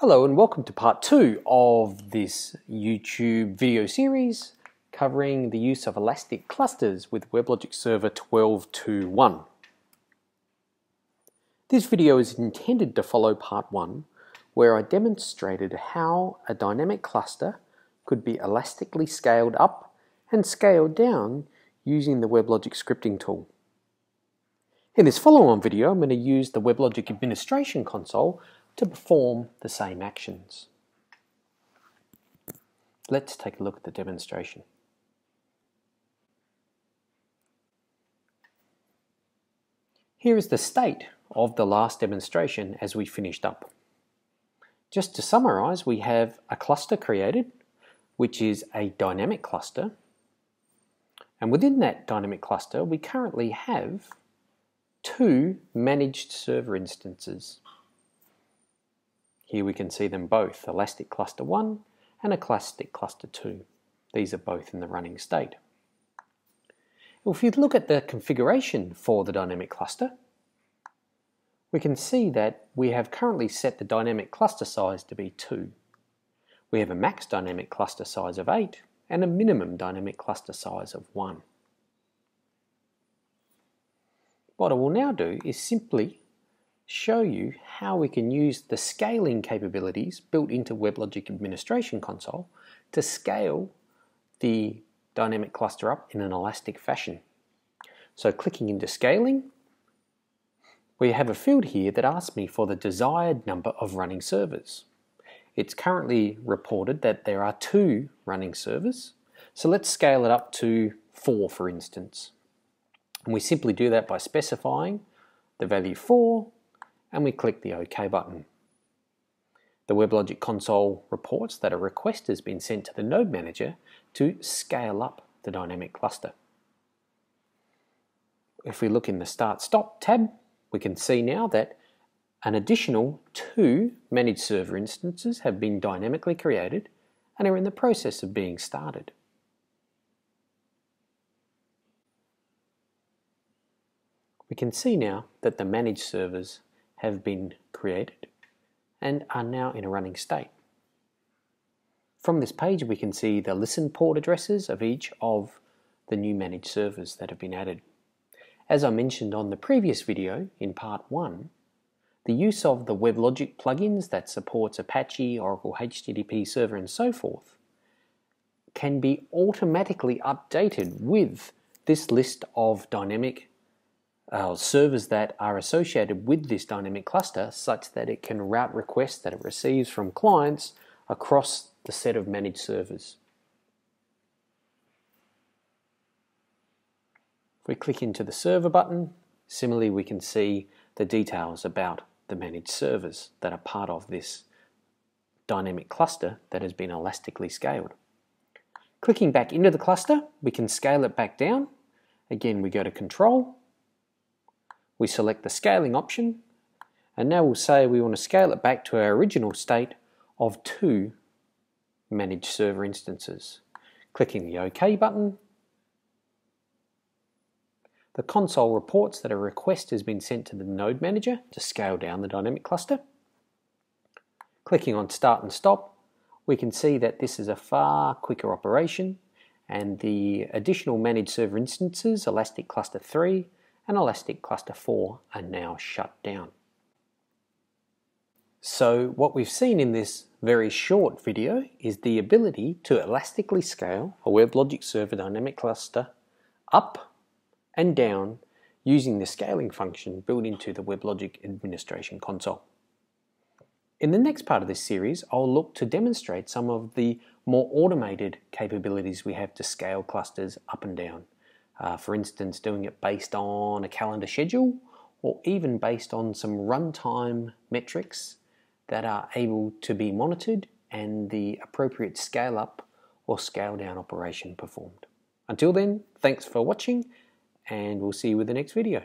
Hello and welcome to part two of this YouTube video series covering the use of elastic clusters with WebLogic Server 12.2.1. This video is intended to follow part one where I demonstrated how a dynamic cluster could be elastically scaled up and scaled down using the WebLogic scripting tool. In this follow-on video, I'm going to use the WebLogic administration console to perform the same actions. Let's take a look at the demonstration. Here is the state of the last demonstration as we finished up. Just to summarize, we have a cluster created, which is a dynamic cluster. And within that dynamic cluster, we currently have two managed server instances. Here we can see them both, Elastic Cluster 1 and Elastic Cluster 2. These are both in the running state. If you look at the configuration for the dynamic cluster, we can see that we have currently set the dynamic cluster size to be 2. We have a max dynamic cluster size of 8 and a minimum dynamic cluster size of 1. What I will now do is simply show you how we can use the scaling capabilities built into WebLogic Administration Console to scale the dynamic cluster up in an elastic fashion. So clicking into scaling, we have a field here that asks me for the desired number of running servers. It's currently reported that there are two running servers, so let's scale it up to four for instance. And we simply do that by specifying the value 4 and we click the OK button. The WebLogic console reports that a request has been sent to the node manager to scale up the dynamic cluster. If we look in the Start Stop tab, we can see now that an additional two managed server instances have been dynamically created and are in the process of being started. We can see now that the managed servers have been created and are now in a running state. From this page we can see the listen port addresses of each of the new managed servers that have been added. As I mentioned on the previous video in part 1, the use of the WebLogic plugins that supports Apache, Oracle HTTP Server and so forth can be automatically updated with this list of dynamic uh, servers that are associated with this dynamic cluster such that it can route requests that it receives from clients across the set of managed servers. If we click into the server button, similarly we can see the details about the managed servers that are part of this dynamic cluster that has been elastically scaled. Clicking back into the cluster, we can scale it back down. Again, we go to Control, we select the scaling option and now we'll say we want to scale it back to our original state of two managed server instances. Clicking the OK button, the console reports that a request has been sent to the node manager to scale down the dynamic cluster. Clicking on start and stop, we can see that this is a far quicker operation and the additional managed server instances, Elastic Cluster 3, and Elastic Cluster 4 are now shut down. So what we've seen in this very short video is the ability to elastically scale a WebLogic Server Dynamic Cluster up and down using the scaling function built into the WebLogic administration console. In the next part of this series, I'll look to demonstrate some of the more automated capabilities we have to scale clusters up and down uh, for instance, doing it based on a calendar schedule or even based on some runtime metrics that are able to be monitored and the appropriate scale up or scale down operation performed. Until then, thanks for watching and we'll see you with the next video.